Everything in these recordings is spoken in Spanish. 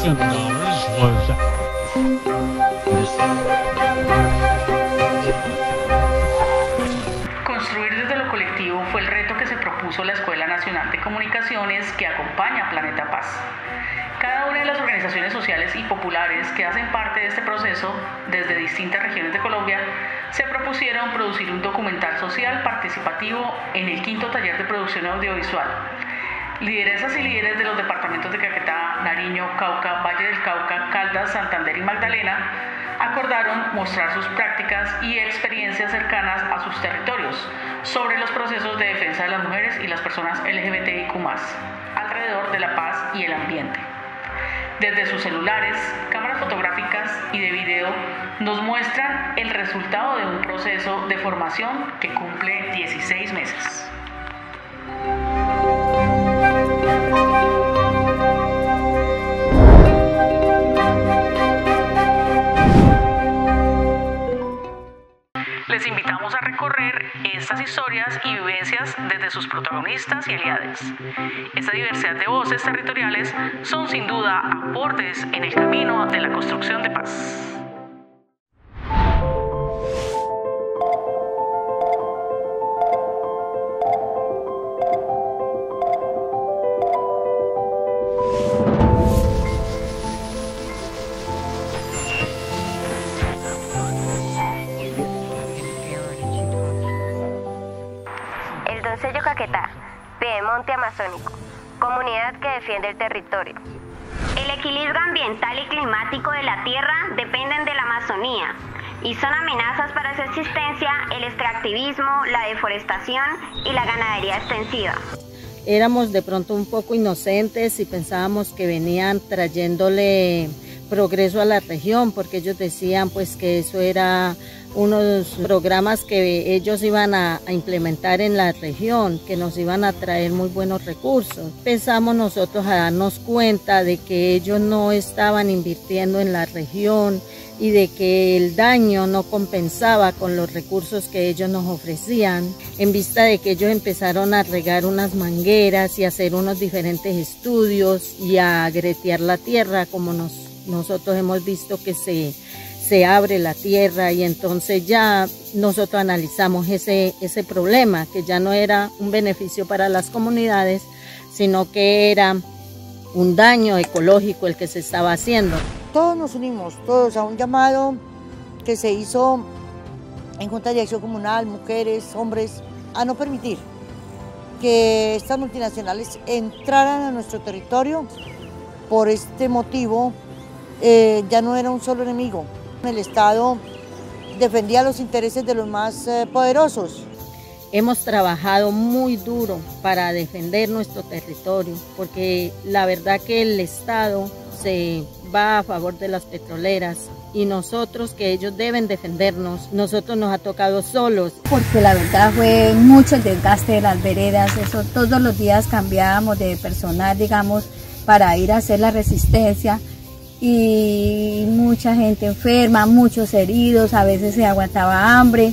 Construir desde lo colectivo fue el reto que se propuso la Escuela Nacional de Comunicaciones que acompaña a Planeta Paz. Cada una de las organizaciones sociales y populares que hacen parte de este proceso, desde distintas regiones de Colombia, se propusieron producir un documental social participativo en el quinto taller de producción audiovisual. Lideresas y líderes de los departamentos de Caquetá, Nariño, Cauca, Valle del Cauca, Caldas, Santander y Magdalena acordaron mostrar sus prácticas y experiencias cercanas a sus territorios sobre los procesos de defensa de las mujeres y las personas LGBTIQ alrededor de la paz y el ambiente. Desde sus celulares, cámaras fotográficas y de video nos muestran el resultado de un proceso de formación que cumple 16 meses. Les invitamos a recorrer estas historias y vivencias desde sus protagonistas y aliados. Esta diversidad de voces territoriales son sin duda aportes en el camino de la construcción de paz. El equilibrio ambiental y climático de la Tierra dependen de la Amazonía y son amenazas para su existencia el extractivismo, la deforestación y la ganadería extensiva. Éramos de pronto un poco inocentes y pensábamos que venían trayéndole progreso a la región porque ellos decían pues que eso era unos programas que ellos iban a, implementar en la región, que nos iban a traer muy buenos recursos. Pensamos nosotros a darnos cuenta de que ellos no estaban invirtiendo en la región y de que el daño no compensaba con los recursos que ellos nos ofrecían, en vista de que ellos empezaron a regar unas mangueras y a hacer unos diferentes estudios y a gretear la tierra como nos, nosotros hemos visto que se se abre la tierra y entonces ya nosotros analizamos ese, ese problema, que ya no era un beneficio para las comunidades, sino que era un daño ecológico el que se estaba haciendo. Todos nos unimos, todos a un llamado que se hizo en Junta de Acción Comunal, mujeres, hombres, a no permitir que estas multinacionales entraran a nuestro territorio. Por este motivo eh, ya no era un solo enemigo, el Estado defendía los intereses de los más eh, poderosos. Hemos trabajado muy duro para defender nuestro territorio, porque la verdad que el Estado se va a favor de las petroleras y nosotros que ellos deben defendernos, nosotros nos ha tocado solos. Porque la verdad fue mucho el desgaste de las veredas, eso todos los días cambiábamos de personal, digamos, para ir a hacer la resistencia y mucha gente enferma, muchos heridos, a veces se aguantaba hambre.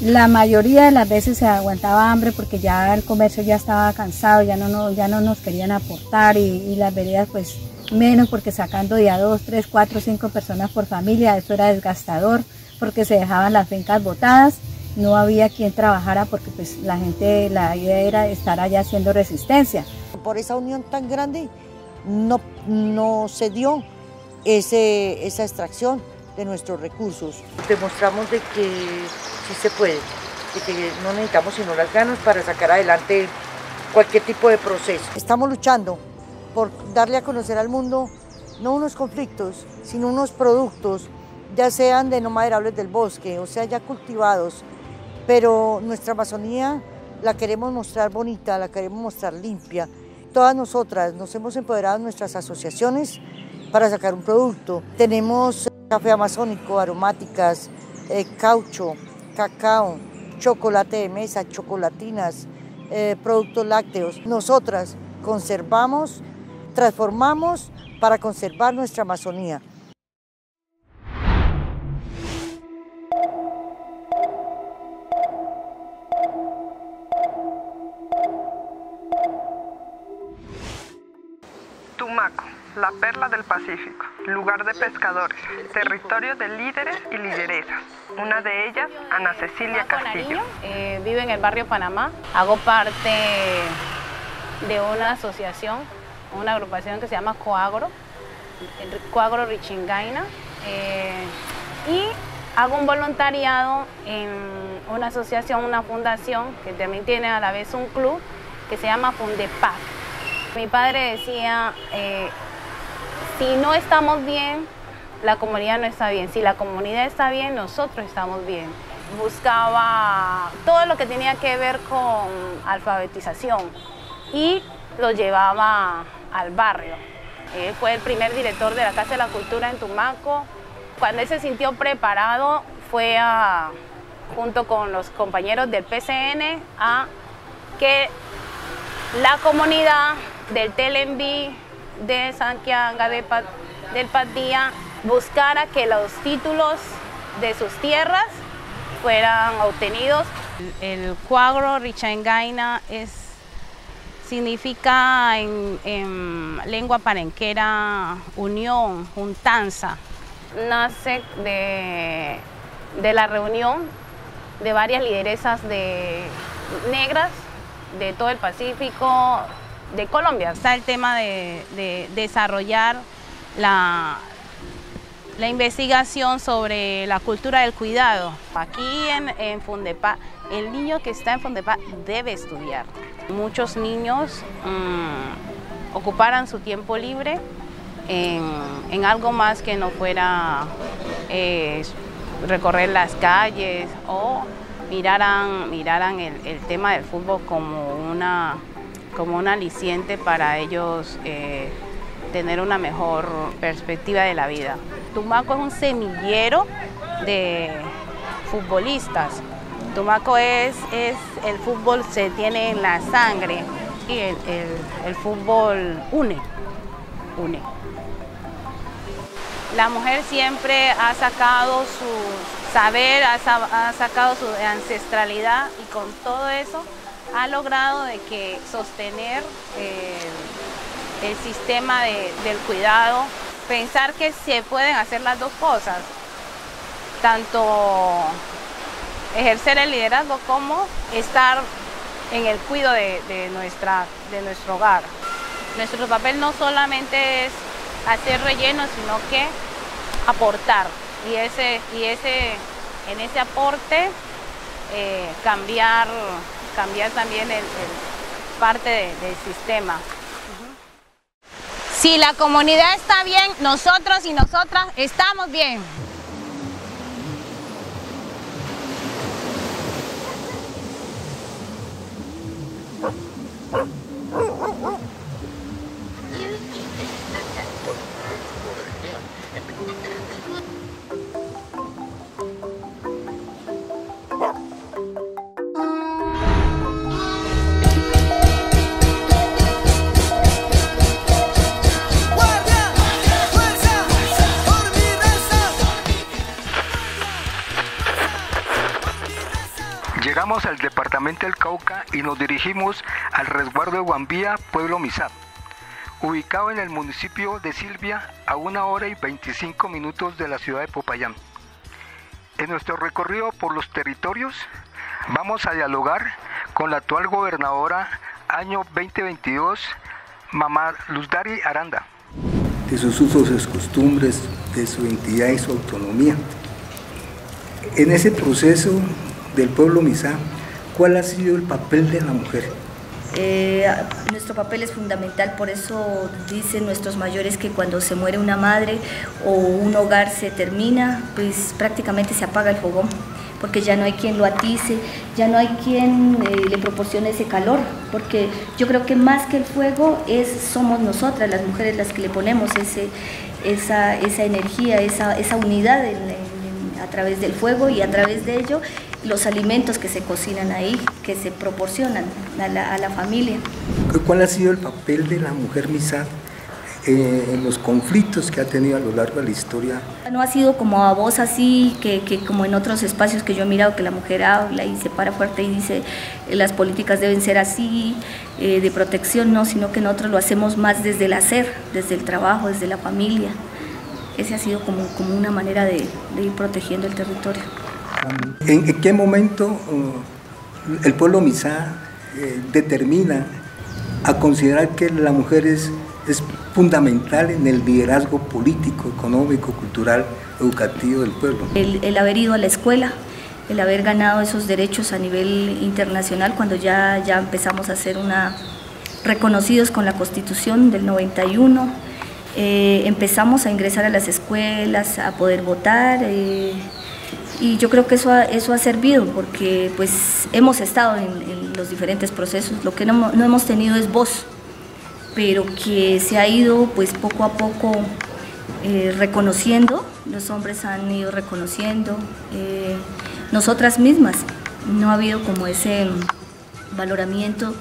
La mayoría de las veces se aguantaba hambre porque ya el comercio ya estaba cansado, ya no, no, ya no nos querían aportar y, las veredas pues menos porque sacando de a dos, tres, cuatro, cinco personas por familia, eso era desgastador porque se dejaban las fincas botadas, no había quien trabajara porque pues la gente, la idea era estar allá haciendo resistencia. Por esa unión tan grande no, no se dio ese, esa extracción de nuestros recursos. Demostramos de que sí se puede, de que no necesitamos sino las ganas para sacar adelante cualquier tipo de proceso. Estamos luchando por darle a conocer al mundo no unos conflictos, sino unos productos, ya sean de no maderables del bosque, o sea, ya cultivados, pero nuestra Amazonía la queremos mostrar bonita, la queremos mostrar limpia. Todas nosotras nos hemos empoderado en nuestras asociaciones para sacar un producto. Tenemos café amazónico, aromáticas, eh, caucho, cacao, chocolate de mesa, chocolatinas, eh, productos lácteos. Nosotras conservamos, transformamos para conservar nuestra Amazonía. La perla del Pacífico, lugar de pescadores, territorio de líderes y lideresas. Una de ellas, Ana Cecilia Castillo. Eh, vivo en el barrio Panamá, hago parte de una asociación, una agrupación que se llama Coagro, Coagro Richingaina, eh, y hago un voluntariado en una asociación, una fundación que también tiene a la vez un club que se llama Fundepaz. Mi padre decía, eh, si no estamos bien, la comunidad no está bien. Si la comunidad está bien, nosotros estamos bien. Buscaba todo lo que tenía que ver con alfabetización y lo llevaba al barrio. Él fue el primer director de la Casa de la Cultura en Tumaco. Cuando él se sintió preparado, fue junto con los compañeros del PCN a que la comunidad del Telenví, de Santiago, de, del Padilla, buscara que los títulos de sus tierras fueran obtenidos. El cuadro Richangaina es, significa en, lengua parenquera unión, juntanza. Nace de, de la reunión de varias lideresas de negras de todo el Pacífico, de Colombia. Está el tema de, desarrollar la, la, investigación sobre la cultura del cuidado. Aquí en, en Fundepa, el niño que está en Fundepa debe estudiar. Muchos niños mm, ocuparan su tiempo libre en, algo más que no fuera eh, recorrer las calles o miraran, miraran el, tema del fútbol como una, como un aliciente para ellos eh, tener una mejor perspectiva de la vida. Tumaco es un semillero de futbolistas. Tumaco es, es el fútbol se tiene en la sangre y el, el fútbol une, une. La mujer siempre ha sacado su, saber, ha, sacado su ancestralidad y con todo eso ha logrado de que sostener eh, el sistema del cuidado, pensar que se pueden hacer las dos cosas, tanto ejercer el liderazgo como estar en el cuidado de, nuestra, de nuestro hogar. Nuestro papel no solamente es hacer relleno, sino que aportar y ese, y ese, en ese aporte eh, cambiar, cambiar también el, parte del sistema. Si la comunidad está bien, nosotros y nosotras estamos bien. Departamento del Cauca y nos dirigimos al resguardo de Guambía, pueblo Misad, ubicado en el municipio de Silvia a una hora y 25 minutos de la ciudad de Popayán. En nuestro recorrido por los territorios vamos a dialogar con la actual gobernadora año 2022, mamá Luzdari Aranda. De sus usos y costumbres, de su identidad y su autonomía. En ese proceso del pueblo Misá, ¿cuál ha sido el papel de la mujer? Eh, nuestro papel es fundamental, por eso dicen nuestros mayores que cuando se muere una madre o un hogar se termina, pues prácticamente se apaga el fogón, porque ya no hay quien lo atice, ya no hay quien eh, le proporcione ese calor, porque yo creo que más que el fuego es somos nosotras las mujeres las que le ponemos ese, esa, esa energía, esa, esa unidad a través del fuego y a través de ello los alimentos que se cocinan ahí, que se proporcionan a la, familia. ¿Cuál ha sido el papel de la mujer misad eh, en los conflictos que ha tenido a lo largo de la historia. No ha sido como a voz así, que, que, como en otros espacios que yo he mirado, que la mujer habla y se para fuerte y dice las políticas deben ser así, eh, de protección, no, sino que nosotros lo hacemos más desde el hacer, desde el trabajo, desde la familia. Ese ha sido como, como una manera de, de ir protegiendo el territorio. ¿En, qué momento uh, el pueblo misá eh, determina a considerar que la mujer es, es fundamental en el liderazgo político, económico, cultural, educativo del pueblo. El, el, haber ido a la escuela, el haber ganado esos derechos a nivel internacional cuando ya, ya empezamos a ser una, reconocidos con la Constitución del 91, eh, empezamos a ingresar a las escuelas, a poder votar. Eh, y yo creo que eso ha, eso ha servido porque pues hemos estado en, en los diferentes procesos, lo que no, no, hemos tenido es voz, pero que se ha ido pues poco a poco eh, reconociendo, los hombres han ido reconociendo, eh, nosotras mismas, no ha habido como ese valoramiento.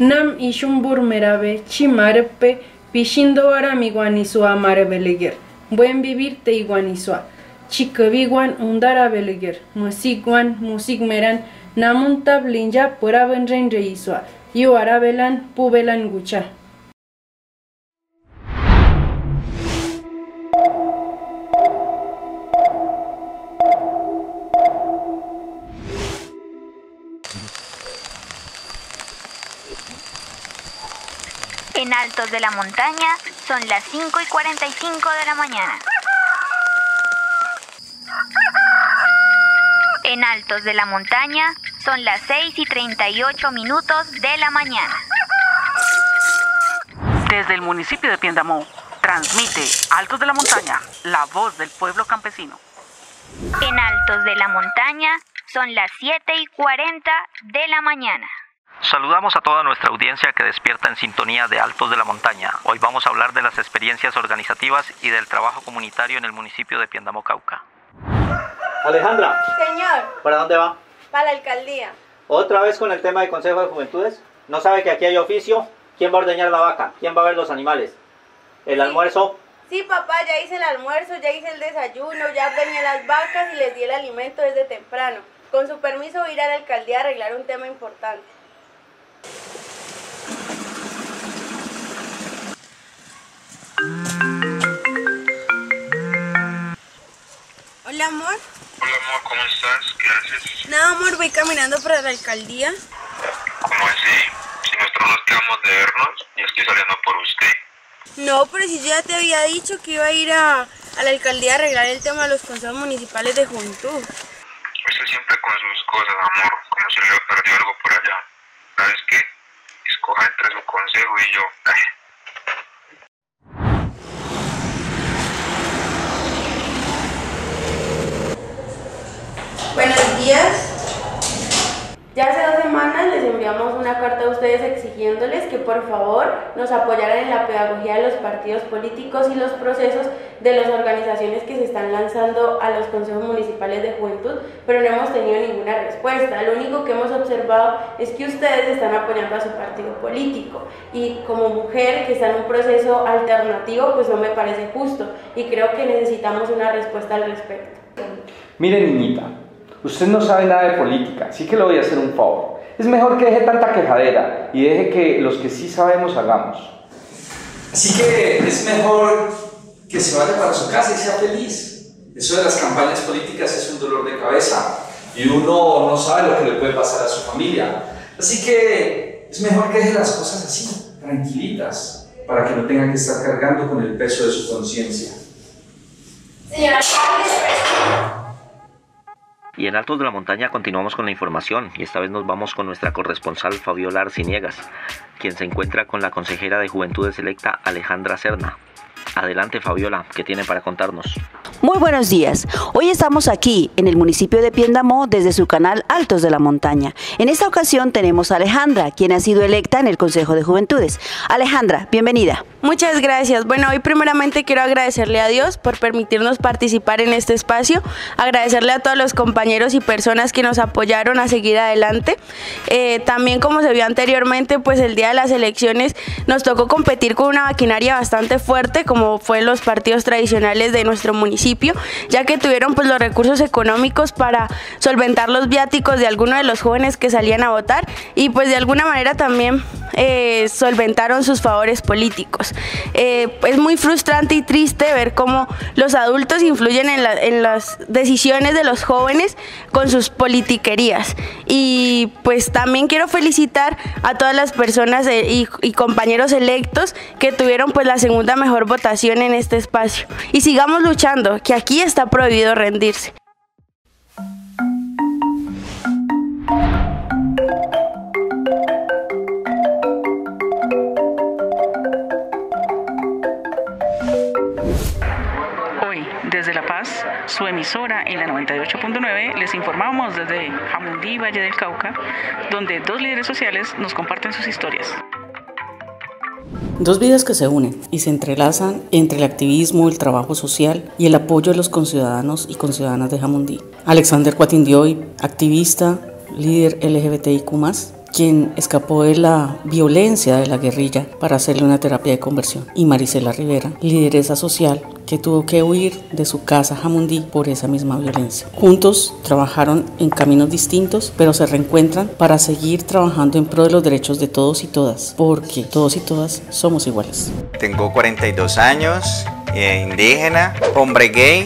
Nam ishumbur merabe chimarpe pishindo aramiguanisua marebeleger. Buen vivir te iguanisua. Chikabiguan undara beliger, musikwan musikmeran namun tablinja puraben renreiswa, yu arabelan pubelan gucha. En altos de la montaña son las 5 y 45 de la mañana. En altos de la montaña son las 6 y 38 minutos de la mañana. Desde el municipio de Piendamó, transmite Altos de la Montaña, la voz del pueblo campesino. En Altos de la Montaña son las 7 y 40 de la mañana. Saludamos a toda nuestra audiencia que despierta en sintonía de Altos de la Montaña. Hoy vamos a hablar de las experiencias organizativas y del trabajo comunitario en el municipio de Piendamó, Cauca. Alejandra. Señor. ¿Para dónde va? Para la alcaldía. ¿Otra vez con el tema del Consejo de Juventudes? ¿No sabe que aquí hay oficio? ¿Quién va a ordeñar la vaca? ¿Quién va a ver los animales? ¿El Sí. almuerzo? Sí, papá, ya hice el almuerzo, ya hice el desayuno, ya ordeñé las vacas y les di el alimento desde temprano. Con su permiso voy a ir a la alcaldía a arreglar un tema importante. Hola, amor. Hola amor, ¿cómo estás? ¿Qué haces? Nada, amor, voy caminando para la alcaldía. ¿Cómo así? Si nosotros nos quedamos de vernos, yo estoy saliendo por usted. No, pero si yo ya te había dicho que iba a ir a, a la alcaldía a arreglar el tema de los consejos municipales de juventud. Usted siempre con sus cosas, amor, como si le perdió algo por allá. ¿Sabes qué? Escoja entre su consejo y yo. Ay, Buenos días. Ya hace dos semanas les enviamos una carta a ustedes exigiéndoles que por favor nos apoyaran en la pedagogía de los partidos políticos y los procesos de las organizaciones que se están lanzando a los consejos municipales de juventud, pero no hemos tenido ninguna respuesta. Lo único que hemos observado es que ustedes están apoyando a su partido político y como mujer que está en un proceso alternativo, pues no me parece justo y creo que necesitamos una respuesta al respecto. Mire, niñita, usted no sabe nada de política, así que le voy a hacer un favor. Es mejor que deje tanta quejadera y deje que los que sí sabemos hagamos. Así que es mejor que se vaya para su casa y sea feliz. Eso de las campañas políticas es un dolor de cabeza y uno no sabe lo que le puede pasar a su familia. Así que es mejor que deje las cosas así, tranquilitas, para que no tenga que estar cargando con el peso de su conciencia. Señora Y en Altos de la Montaña continuamos con la información y esta vez nos vamos con nuestra corresponsal Fabiola Arciniegas, quien se encuentra con la consejera de Juventudes electa Alejandra Serna. Adelante Fabiola, ¿qué tiene para contarnos? Muy buenos días. Hoy estamos aquí en el municipio de Piendamó desde su canal Altos de la Montaña. En esta ocasión tenemos a Alejandra, quien ha sido electa en el Consejo de Juventudes. Alejandra, bienvenida. Muchas gracias. Bueno, hoy primeramente quiero agradecerle a Dios por permitirnos participar en este espacio, agradecerle a todos los compañeros y personas que nos apoyaron a seguir adelante. Eh, también como se vio anteriormente, pues el día de las elecciones nos tocó competir con una maquinaria bastante fuerte, como fue los partidos tradicionales de nuestro municipio, ya que tuvieron pues los recursos económicos para solventar los viáticos de algunos de los jóvenes que salían a votar y pues de alguna manera también eh, solventaron sus favores políticos. Eh, es muy frustrante y triste ver cómo los adultos influyen en, las decisiones de los jóvenes con sus politiquerías. Y pues también quiero felicitar a todas las personas eh, y, y compañeros electos que tuvieron pues la segunda mejor votación en este espacio. Y sigamos luchando, que aquí está prohibido rendirse. Desde La Paz, su emisora en la 98.9, les informamos desde Jamundí, Valle del Cauca, donde dos líderes sociales nos comparten sus historias. Dos vidas que se unen y se entrelazan entre el activismo, el trabajo social y el apoyo de los conciudadanos y conciudadanas de Jamundí. Alexander Cuatindioy, activista, líder LGBTIQ+, quien escapó de la violencia de la guerrilla para hacerle una terapia de conversión. Y Marisela Rivera, lideresa social, que tuvo que huir de su casa Jamundí por esa misma violencia. Juntos trabajaron en caminos distintos, pero se reencuentran para seguir trabajando en pro de los derechos de todos y todas, porque todos y todas somos iguales. Tengo 42 años, eh, indígena, hombre gay.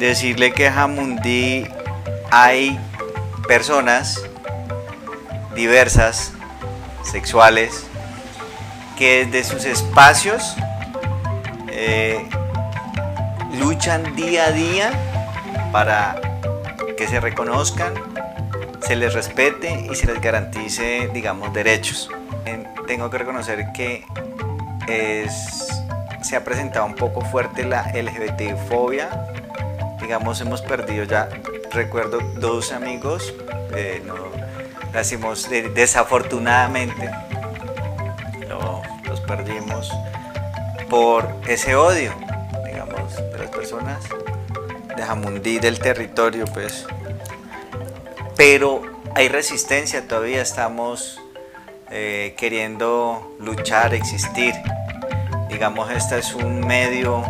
Decirle que Jamundí hay personas diversas, sexuales, que desde sus espacios eh, luchan día a día para que se reconozcan, se les respete y se les garantice, digamos, derechos. Tengo que reconocer que se ha presentado un poco fuerte la LGBT-fobia. Digamos, hemos perdido ya, recuerdo, dos amigos, eh, Nacimos desafortunadamente, los perdimos por ese odio, digamos, de las personas de Jamundí, del territorio, pues. Pero hay resistencia, todavía estamos eh, queriendo luchar, existir. Digamos, este es un medio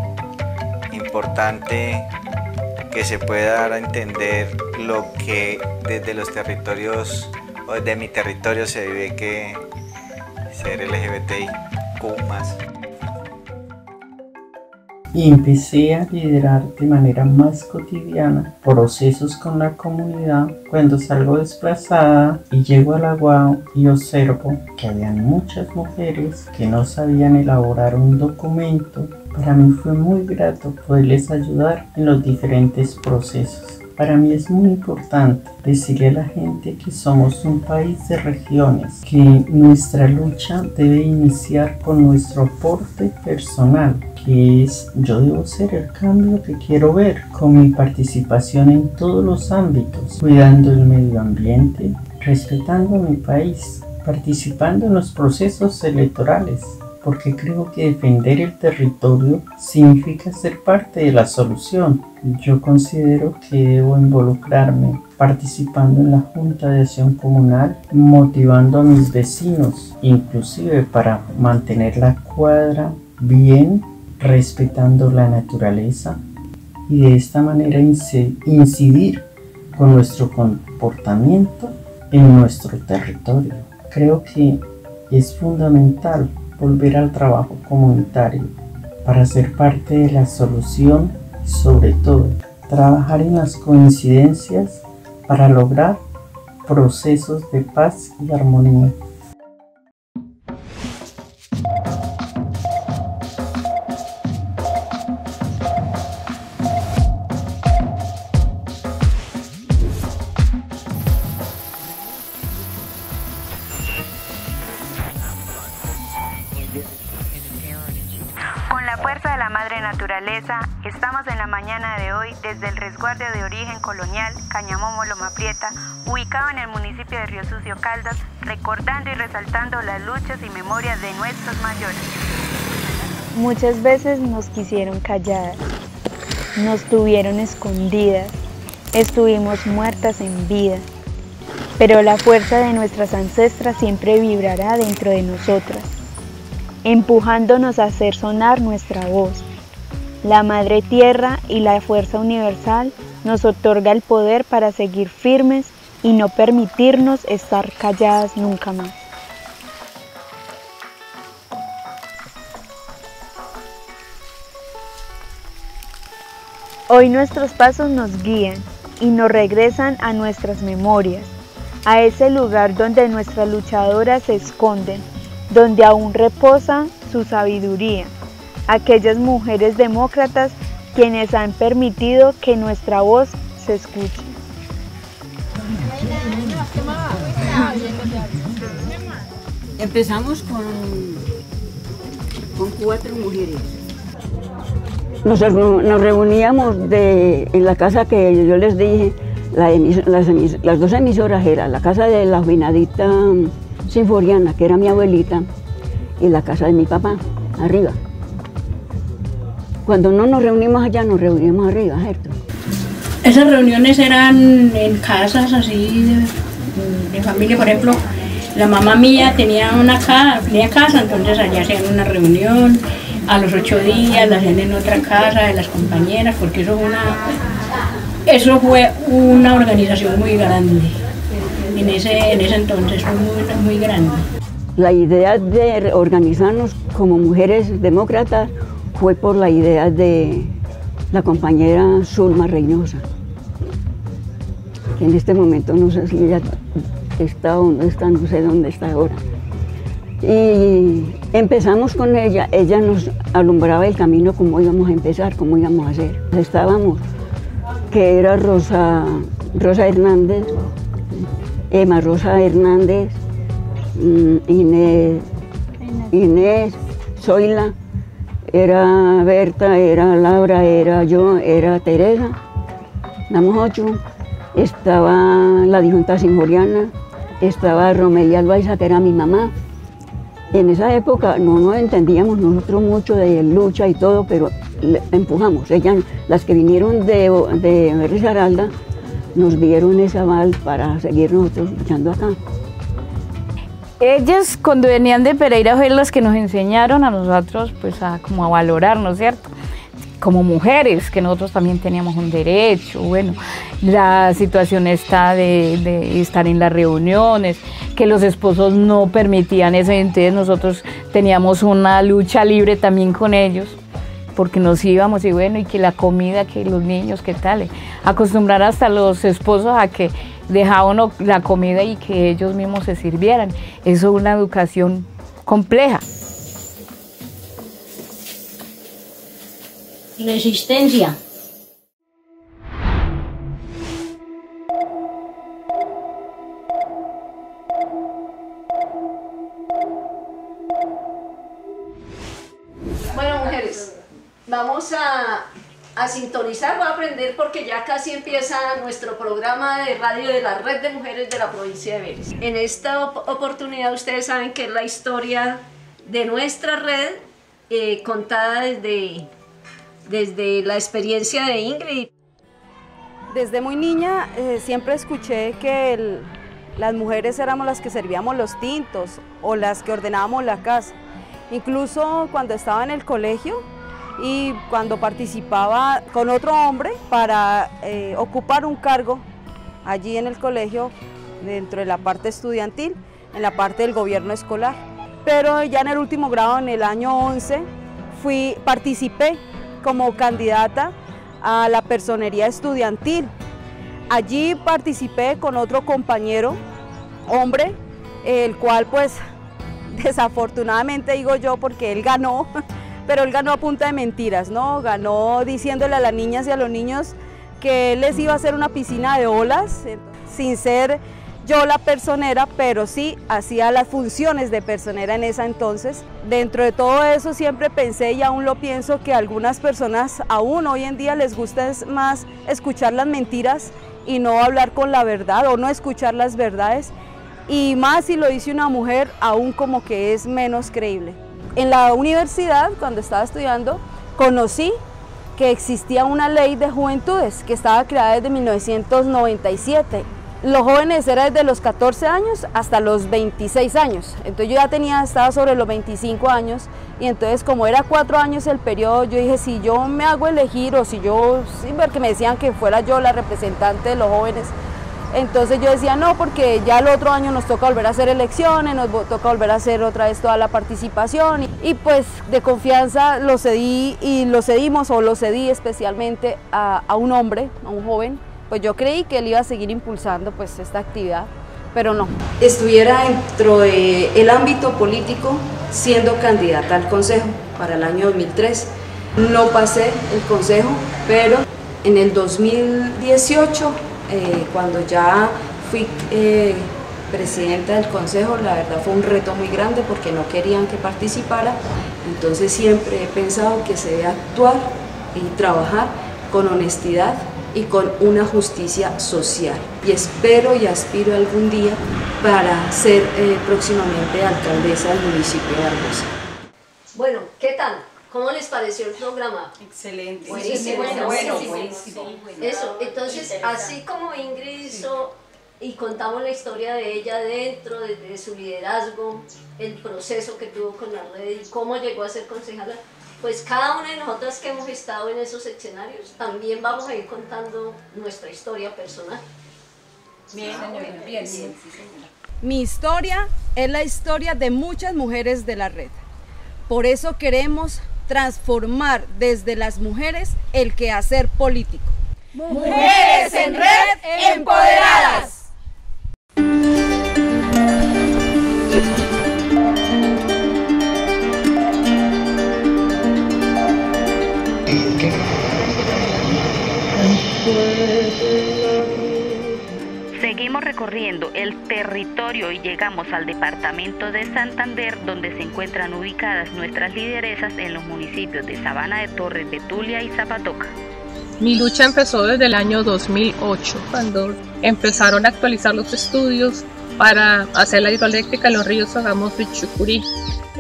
importante que se pueda dar a entender lo que desde los territorios de mi territorio se vive que ser LGBTIQ más. Y empecé a liderar de manera más cotidiana procesos con la comunidad cuando salgo desplazada y llego a la y observo que habían muchas mujeres que no sabían elaborar un documento. Para mí fue muy grato poderles ayudar en los diferentes procesos. Para mí es muy importante decirle a la gente que somos un país de regiones, que nuestra lucha debe iniciar con nuestro aporte personal, que es yo debo ser el cambio que quiero ver con mi participación en todos los ámbitos, cuidando el medio ambiente, respetando mi país, participando en los procesos electorales, porque creo que defender el territorio significa ser parte de la solución. Yo considero que debo involucrarme participando en la Junta de Acción Comunal, motivando a mis vecinos, inclusive para mantener la cuadra bien, respetando la naturaleza y de esta manera incidir con nuestro comportamiento en nuestro territorio. Creo que es fundamental volver al trabajo comunitario para ser parte de la solución y sobre todo trabajar en las coincidencias para lograr procesos de paz y armonía. Desde el resguardo de origen colonial Cañamomo Loma Prieta, ubicado en el municipio de Río Sucio Caldas, recordando y resaltando las luchas y memorias de nuestros mayores. Muchas veces nos quisieron calladas, nos tuvieron escondidas, estuvimos muertas en vida, pero la fuerza de nuestras ancestras siempre vibrará dentro de nosotras empujándonos a hacer sonar nuestra voz. La Madre Tierra y la Fuerza Universal nos otorga el poder para seguir firmes y no permitirnos estar calladas nunca más. Hoy nuestros pasos nos guían y nos regresan a nuestras memorias, a ese lugar donde nuestras luchadoras se esconden donde aún reposa su sabiduría, aquellas mujeres demócratas quienes han permitido que nuestra voz se escuche. Empezamos con, con cuatro mujeres. Nos, reuníamos en la casa que yo les dije, las, dos emisoras eran la casa de la Vinadita Sinforiana, que era mi abuelita, y la casa de mi papá, arriba. Cuando no nos reunimos allá, nos reunimos arriba, ¿cierto? Esas reuniones eran en casas así de, familia, por ejemplo, la mamá mía tenía una casa, tenía casa, entonces allá hacían una reunión, a los ocho días la hacían en otra casa de las compañeras, porque eso fue una, eso fue una organización muy grande en ese, en ese entonces fue muy, muy grande. La idea de organizarnos como mujeres demócratas fue por la idea de la compañera Zulma Reynosa, que en este momento no sé si ella está o no está, no sé dónde está ahora. Y empezamos con ella, ella nos alumbraba el camino cómo íbamos a empezar, cómo íbamos a hacer. Estábamos, que era Rosa, Rosa Hernández, Emma Rosa Hernández, mm, Inés, Inés, Zoila, era Berta, era Laura, era yo, era Teresa, damos ocho. Estaba la disjunta sinjoriana, estaba Romelia Albaiza, que era mi mamá. En esa época no nos entendíamos nosotros mucho de lucha y todo, pero empujamos. Ellas, las que vinieron de, de Risaralda, nos dieron ese aval para seguir nosotros luchando acá. Ellas cuando venían de Pereira fue las que nos enseñaron a nosotros pues a como a valorarnos, ¿cierto? Como mujeres, que nosotros también teníamos un derecho, bueno, la situación está de, de estar en las reuniones, que los esposos no permitían eso, entonces nosotros teníamos una lucha libre también con ellos porque nos íbamos y bueno, y que la comida, que los niños, qué tal. Acostumbrar hasta los esposos a que dejaban la comida y que ellos mismos se sirvieran. Eso es una educación compleja. Resistencia. vamos a, sintonizar, voy a aprender porque ya casi empieza nuestro programa de radio de la Red de Mujeres de la provincia de Vélez. En esta oportunidad ustedes saben que es la historia de nuestra red eh, contada desde, desde la experiencia de Ingrid. Desde muy niña eh, siempre escuché que las mujeres éramos las que servíamos los tintos o las que ordenábamos la casa. Incluso cuando estaba en el colegio, y cuando participaba con otro hombre para eh, ocupar un cargo allí en el colegio dentro de la parte estudiantil, en la parte del gobierno escolar. Pero ya en el último grado, en el año 11, fui, participé como candidata a la personería estudiantil. Allí participé con otro compañero, hombre, el cual pues desafortunadamente digo yo porque él ganó, pero él ganó a punta de mentiras, ¿no? Ganó diciéndole a las niñas y a los niños que él les iba a hacer una piscina de olas, sin ser yo la personera, pero sí hacía las funciones de personera en esa entonces. Dentro de todo eso siempre pensé y aún lo pienso que a algunas personas aún hoy en día les gusta más escuchar las mentiras y no hablar con la verdad o no escuchar las verdades. Y más si lo dice una mujer, aún como que es menos creíble. En la universidad, cuando estaba estudiando, conocí que existía una ley de juventudes que estaba creada desde 1997 los jóvenes era desde los 14 años hasta los 26 años. Entonces yo ya tenía, estaba sobre los 25 años y entonces como era cuatro años el periodo, yo dije, si yo me hago elegir o si yo, sin ver que me decían que fuera yo la representante de los jóvenes, entonces yo decía, no, porque ya el otro año nos toca volver a hacer elecciones, nos toca volver a hacer otra vez toda la participación y, pues de confianza lo cedí y lo cedimos o lo cedí especialmente a, a un hombre, a un joven, pues yo creí que él iba a seguir impulsando pues esta actividad, pero no. Estuviera dentro del ámbito político siendo candidata al Consejo para el año 2003. No pasé el Consejo, pero en el 2018, eh, cuando ya fui eh, presidenta del Consejo, la verdad fue un reto muy grande porque no querían que participara, entonces siempre he pensado que se debe actuar y trabajar con honestidad y con una justicia social. Y espero y aspiro algún día para ser eh, próximamente alcaldesa del municipio de Argosa. Bueno, ¿qué tal? ¿Cómo les pareció el programa? Excelente. Buenísimo, bueno, buenísimo. Eso, entonces, así como Ingrid hizo y contamos la historia de ella dentro de, de, su liderazgo, el proceso que tuvo con la red y cómo llegó a ser concejala, pues cada una de nosotras que hemos estado en esos escenarios también vamos a ir contando nuestra historia personal. Bien, señora, bien, bien. Mi historia es la historia de muchas mujeres de la red. Por eso queremos transformar desde las mujeres el quehacer político. Mujeres en red empoderadas. Recorriendo el territorio y llegamos al departamento de Santander, donde se encuentran ubicadas nuestras lideresas en los municipios de Sabana de Torres, Betulia y Zapatoca. Mi lucha empezó desde el año 2008, cuando empezaron a actualizar los estudios para hacer la hidroeléctrica en los ríos Sogamoso y Chucurí.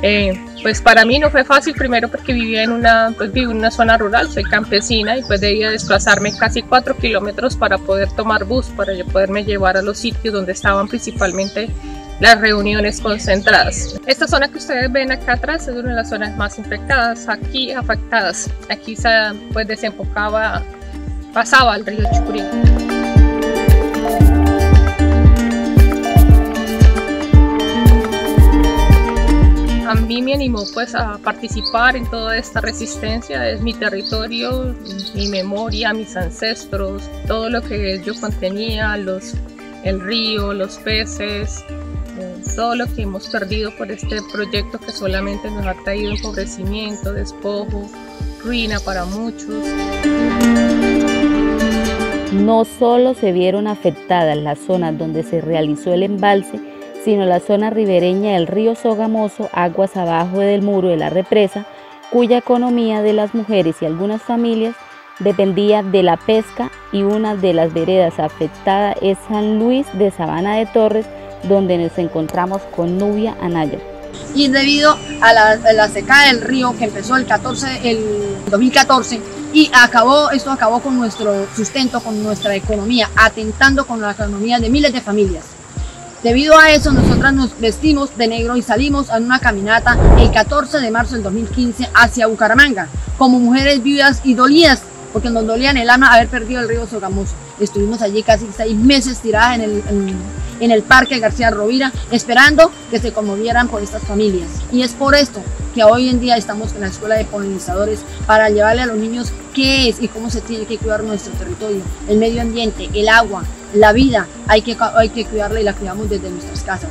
Eh, pues para mí no fue fácil, primero porque vivía en una, pues vivo en una zona rural, soy campesina y pues debía desplazarme casi cuatro kilómetros para poder tomar bus, para yo poderme llevar a los sitios donde estaban principalmente las reuniones concentradas. Esta zona que ustedes ven acá atrás es una de las zonas más infectadas, aquí afectadas. Aquí se pues desembocaba, pasaba el río Chucurí. A mí me animó pues a participar en toda esta resistencia, es mi territorio, mi memoria, mis ancestros, todo lo que yo contenía, los, el río, los peces, eh, todo lo que hemos perdido por este proyecto que solamente nos ha traído empobrecimiento, despojo, ruina para muchos. No solo se vieron afectadas las zonas donde se realizó el embalse, sino la zona ribereña del río Sogamoso, aguas abajo del muro de la represa, cuya economía de las mujeres y algunas familias dependía de la pesca y una de las veredas afectadas es San Luis de Sabana de Torres, donde nos encontramos con Nubia Anaya. Y debido a la, a secada del río que empezó el, 14, el 2014 y acabó, esto acabó con nuestro sustento, con nuestra economía, atentando con la economía de miles de familias. Debido a eso, nosotras nos vestimos de negro y salimos a una caminata el 14 de marzo del 2015 hacia Bucaramanga, como mujeres viudas y dolidas, porque nos dolía en el alma haber perdido el río Sogamoso. Estuvimos allí casi seis meses tiradas en el, en, el Parque García Rovira, esperando que se conmovieran por estas familias. Y es por esto que hoy en día estamos en la Escuela de Polinizadores para llevarle a los niños qué es y cómo se tiene que cuidar nuestro territorio, el medio ambiente, el agua, la vida, hay que, hay que cuidarla y la cuidamos desde nuestras casas.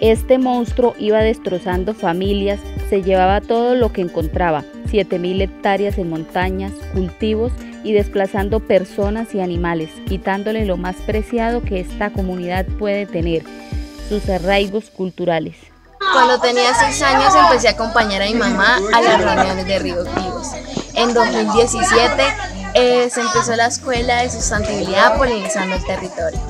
Este monstruo iba destrozando familias, se llevaba todo lo que encontraba, 7.000 hectáreas en montañas, cultivos y desplazando personas y animales, quitándole lo más preciado que esta comunidad puede tener, sus arraigos culturales. Cuando tenía 6 años empecé a acompañar a mi mamá a las reuniones de Ríos Vivos. En 2017 eh, se empezó la escuela de sustentabilidad polinizando el territorio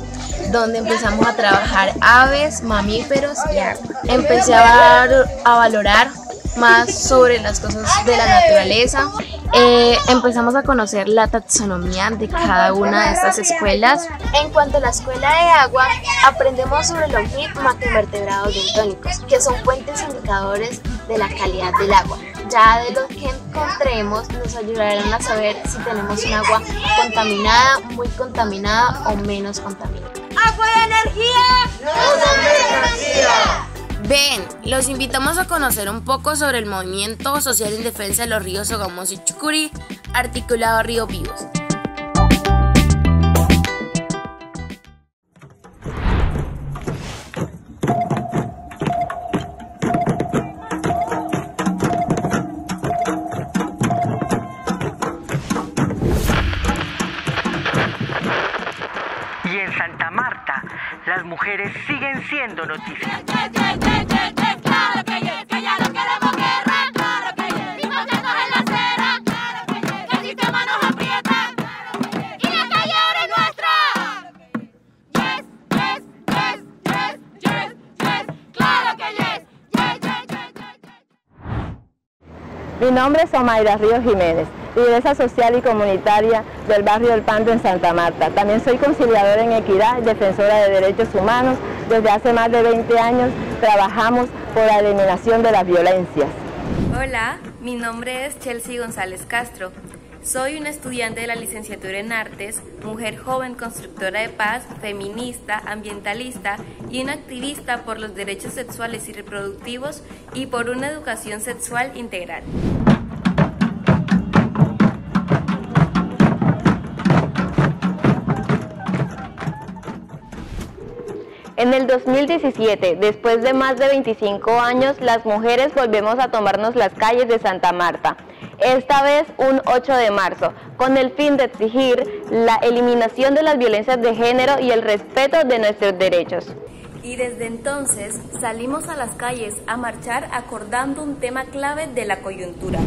donde empezamos a trabajar aves, mamíferos y agua. Empecé a, a valorar más sobre las cosas de la naturaleza. Eh, empezamos a conocer la taxonomía de cada una de estas escuelas. En cuanto a la escuela de agua, aprendemos sobre los macroinvertebrados bentónicos, que son fuentes indicadores de la calidad del agua. Ya de lo que encontremos nos ayudarán a saber si tenemos un agua contaminada, muy contaminada o menos contaminada. ¡Agua y energía! energía! Ven, los invitamos a conocer un poco sobre el movimiento social en defensa de los ríos Sogamos y Chucurí, articulado Río Vivos. Y en Santa Marta, las mujeres siguen siendo noticias. Mi nombre es Omaira Ríos Jiménez, lideresa social y comunitaria del barrio del Pando en Santa Marta. También soy conciliadora en equidad y defensora de derechos humanos. Desde hace más de 20 años trabajamos por la eliminación de las violencias. Hola, mi nombre es Chelsea González Castro. Soy una estudiante de la licenciatura en Artes, mujer joven constructora de paz, feminista, ambientalista y una activista por los derechos sexuales y reproductivos y por una educación sexual integral. En el 2017, después de más de 25 años, las mujeres volvemos a tomarnos las calles de Santa Marta esta vez un 8 de marzo, con el fin de exigir la eliminación de las violencias de género y el respeto de nuestros derechos. Y desde entonces salimos a las calles a marchar acordando un tema clave de la coyuntura.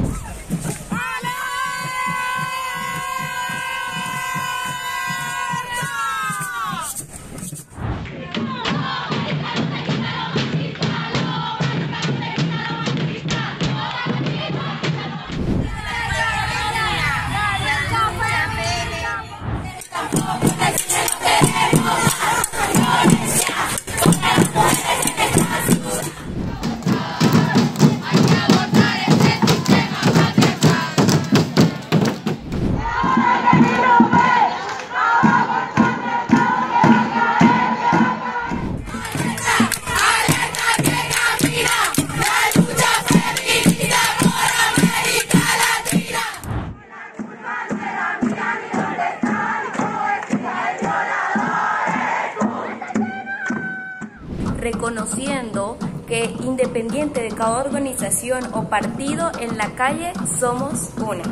Cada organización o partido en la calle somos una.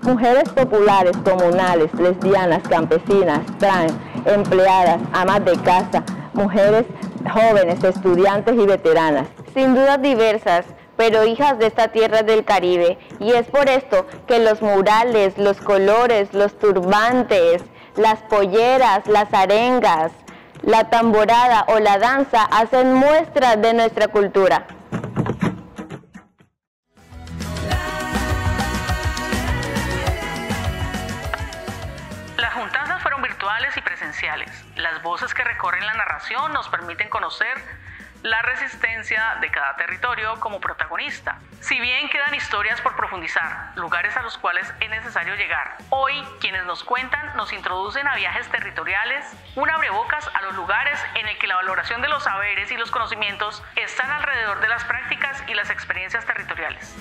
Mujeres populares, comunales, lesbianas, campesinas, trans, empleadas, amas de casa, mujeres jóvenes, estudiantes y veteranas. Sin dudas diversas, pero hijas de esta tierra del Caribe. Y es por esto que los murales, los colores, los turbantes, las polleras, las arengas, la tamborada o la danza hacen muestras de nuestra cultura. Las voces que recorren la narración nos permiten conocer la resistencia de cada territorio como protagonista. Si bien quedan historias por profundizar, lugares a los cuales es necesario llegar, hoy quienes nos cuentan nos introducen a viajes territoriales, un abrebocas a los lugares en el que la valoración de los saberes y los conocimientos están alrededor de las prácticas y las experiencias territoriales.